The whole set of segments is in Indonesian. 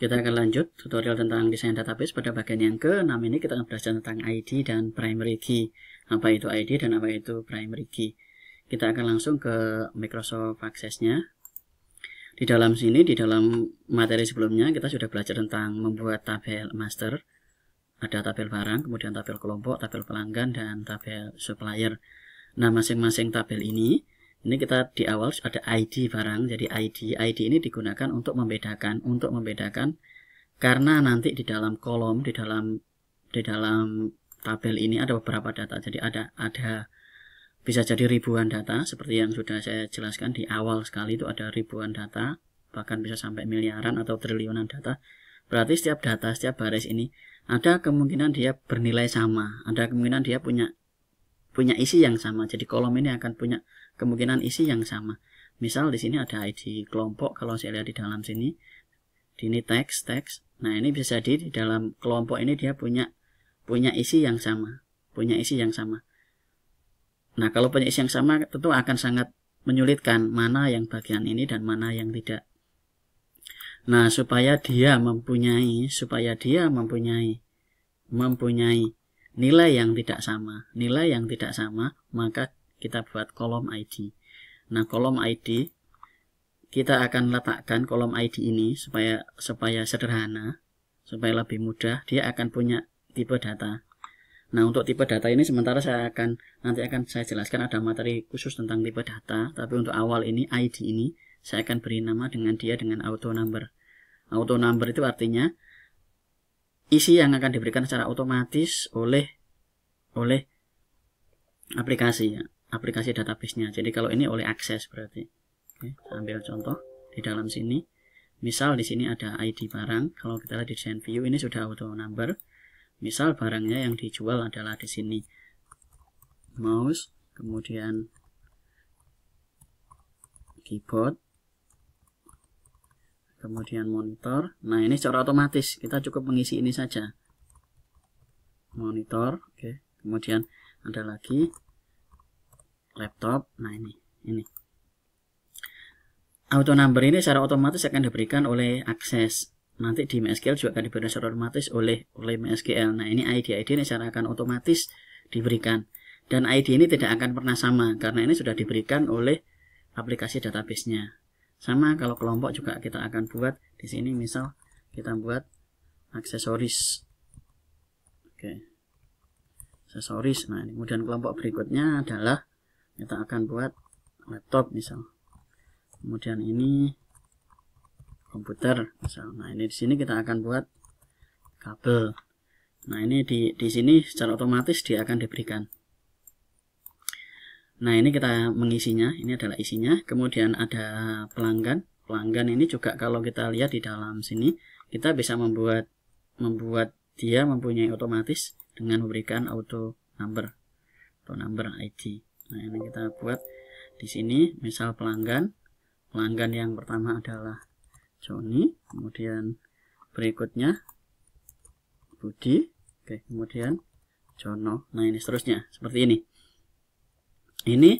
Kita akan lanjut tutorial tentang desain database pada bagian yang ke-6 ini kita akan belajar tentang ID dan primary key. Apa itu ID dan apa itu primary key. Kita akan langsung ke Microsoft Access-nya. Di dalam sini, di dalam materi sebelumnya, kita sudah belajar tentang membuat tabel master. Ada tabel barang, kemudian tabel kelompok, tabel pelanggan, dan tabel supplier. Nah, masing-masing tabel ini ini kita di awal ada ID barang. Jadi ID ID ini digunakan untuk membedakan untuk membedakan. Karena nanti di dalam kolom di dalam di dalam tabel ini ada beberapa data. Jadi ada ada bisa jadi ribuan data. Seperti yang sudah saya jelaskan di awal sekali itu ada ribuan data. Bahkan bisa sampai miliaran atau triliunan data. Berarti setiap data setiap baris ini ada kemungkinan dia bernilai sama. Ada kemungkinan dia punya punya isi yang sama. Jadi kolom ini akan punya kemungkinan isi yang sama. Misal di sini ada ID kelompok kalau saya lihat di dalam sini. Di ini teks teks. Nah, ini bisa jadi di dalam kelompok ini dia punya punya isi yang sama, punya isi yang sama. Nah, kalau punya isi yang sama tentu akan sangat menyulitkan mana yang bagian ini dan mana yang tidak. Nah, supaya dia mempunyai supaya dia mempunyai mempunyai nilai yang tidak sama, nilai yang tidak sama, maka kita buat kolom ID. Nah, kolom ID kita akan letakkan kolom ID ini supaya supaya sederhana, supaya lebih mudah. Dia akan punya tipe data. Nah, untuk tipe data ini sementara saya akan nanti akan saya jelaskan ada materi khusus tentang tipe data, tapi untuk awal ini ID ini saya akan beri nama dengan dia dengan auto number. Auto number itu artinya isi yang akan diberikan secara otomatis oleh oleh aplikasi ya aplikasi database-nya. Jadi kalau ini oleh akses berarti. Oke, saya ambil contoh di dalam sini. Misal di sini ada ID barang. Kalau kita lihat di design view ini sudah auto number. Misal barangnya yang dijual adalah di sini mouse, kemudian keyboard, kemudian monitor. Nah, ini secara otomatis kita cukup mengisi ini saja. Monitor, oke. Kemudian ada lagi laptop. Nah ini ini. Auto number ini secara otomatis akan diberikan oleh akses. Nanti di MySQL juga akan diberikan secara otomatis oleh oleh MySQL. Nah ini ID ID ini secara akan otomatis diberikan. Dan ID ini tidak akan pernah sama karena ini sudah diberikan oleh aplikasi database-nya. Sama kalau kelompok juga kita akan buat di sini misal kita buat aksesoris. Oke. Aksesoris. Nah kemudian kelompok berikutnya adalah kita akan buat laptop misal. Kemudian ini komputer misal. Nah ini di sini kita akan buat kabel. Nah ini di di sini secara otomatis dia akan diberikan. Nah ini kita mengisinya. Ini adalah isinya. Kemudian ada pelanggan. Pelanggan ini juga kalau kita lihat di dalam sini kita bisa membuat membuat dia mempunyai otomatis dengan memberikan auto number atau number ID Nah, ini kita buat di sini misal pelanggan. Pelanggan yang pertama adalah Joni, kemudian berikutnya Budi, oke, kemudian Jono. Nah, ini seterusnya seperti ini. Ini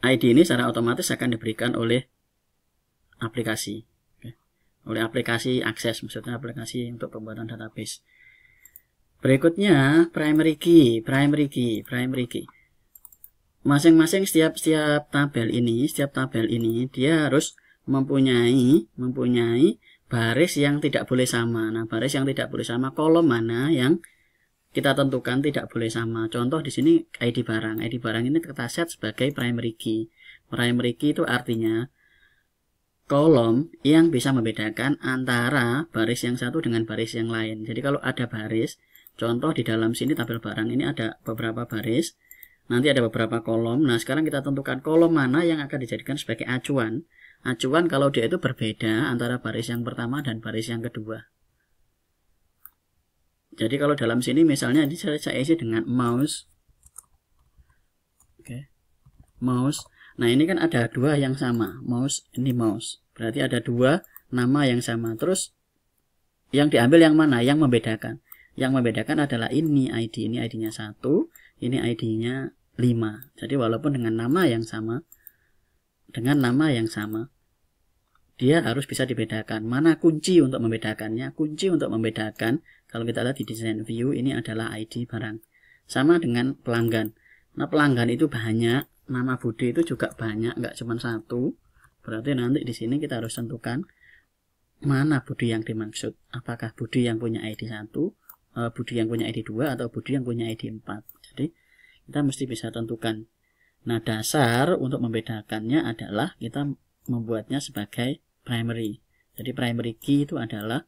ID ini secara otomatis akan diberikan oleh aplikasi. Oleh aplikasi akses, maksudnya aplikasi untuk pembuatan database. Berikutnya primary key, primary key, primary key masing-masing setiap setiap tabel ini setiap tabel ini dia harus mempunyai mempunyai baris yang tidak boleh sama. Nah baris yang tidak boleh sama kolom mana yang kita tentukan tidak boleh sama. Contoh di sini ID barang. ID barang ini kita set sebagai primary key. Primary key itu artinya kolom yang bisa membedakan antara baris yang satu dengan baris yang lain. Jadi kalau ada baris contoh di dalam sini tabel barang ini ada beberapa baris Nanti ada beberapa kolom. Nah, sekarang kita tentukan kolom mana yang akan dijadikan sebagai acuan. Acuan kalau dia itu berbeda antara baris yang pertama dan baris yang kedua. Jadi kalau dalam sini misalnya ini saya, saya isi dengan mouse. Oke. Mouse. Nah, ini kan ada dua yang sama. Mouse, ini mouse. Berarti ada dua nama yang sama. Terus yang diambil yang mana? Yang membedakan. Yang membedakan adalah ini ID, ini ID-nya satu, ini ID-nya 5. Jadi walaupun dengan nama yang sama, dengan nama yang sama, dia harus bisa dibedakan. Mana kunci untuk membedakannya? Kunci untuk membedakan, kalau kita lihat di desain view, ini adalah ID barang. Sama dengan pelanggan. Nah, pelanggan itu banyak, nama budi itu juga banyak, nggak cuma satu. Berarti nanti di sini kita harus tentukan mana budi yang dimaksud. Apakah budi yang punya ID 1, eh, budi yang punya ID 2, atau budi yang punya ID 4. Jadi, kita mesti bisa tentukan. Nah, dasar untuk membedakannya adalah kita membuatnya sebagai primary. Jadi primary key itu adalah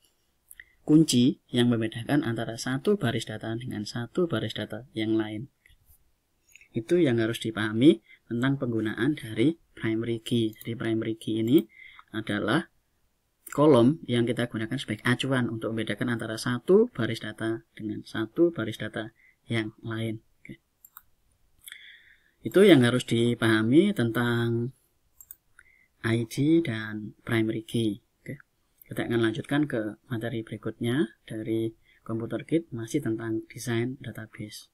kunci yang membedakan antara satu baris data dengan satu baris data yang lain. Itu yang harus dipahami tentang penggunaan dari primary key. Jadi primary key ini adalah kolom yang kita gunakan sebagai acuan untuk membedakan antara satu baris data dengan satu baris data yang lain. Itu yang harus dipahami tentang ID dan primary key. Oke. Kita akan lanjutkan ke materi berikutnya dari Computer Kit masih tentang desain database.